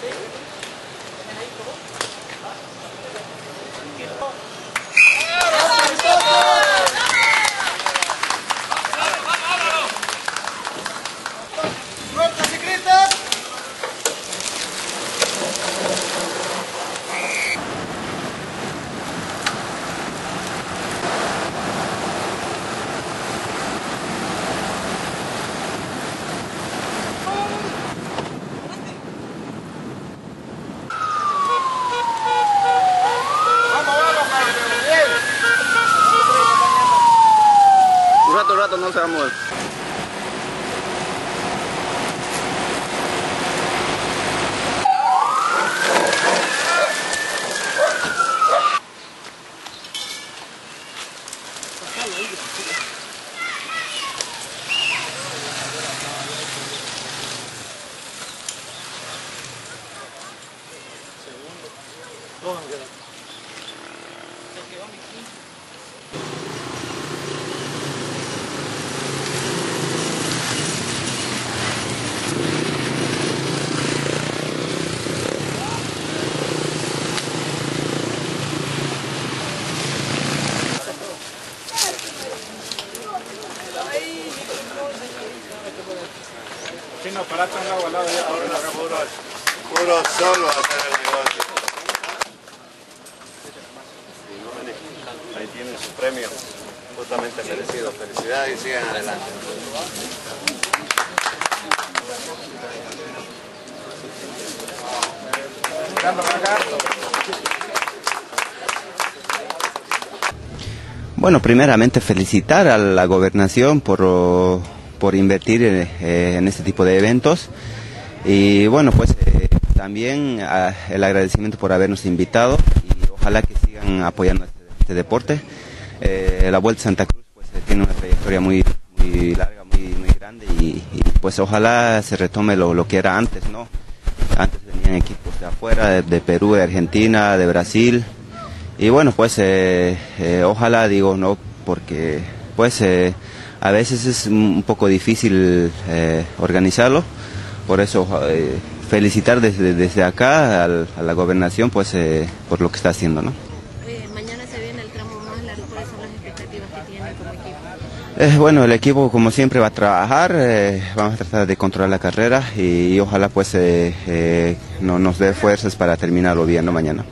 あっ。Rato, un rato, no Chino, parate un agua al lado ya. Puro, puro solo hacer el negocio. Ahí tienen su premio, justamente merecido. Felicidades y sigan adelante. Bueno, primeramente felicitar a la gobernación por, oh, por invertir eh, en este tipo de eventos y bueno, pues eh, también ah, el agradecimiento por habernos invitado y ojalá que sigan apoyando este, este deporte. Eh, la Vuelta Santa Cruz pues eh, tiene una trayectoria muy, larga, muy, grande y, pues ojalá se retome lo, lo, que era antes, ¿no? Antes venían equipos de afuera, de, de Perú, de Argentina, de Brasil, y bueno, pues ojalá, digo, no, porque pues a veces es un poco difícil organizarlo, por eso felicitar desde, desde acá al, a la gobernación pues por lo que está haciendo, ¿no? mañana se viene el tramo más largo, ¿cuáles son las expectativas que tienen como equipo? bueno, el equipo como siempre va a trabajar, vamos a tratar de controlar la carrera y, y ojalá pues no, nos dé fuerzas para terminarlo bien ¿no? mañana.